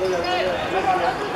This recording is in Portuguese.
Obrigado.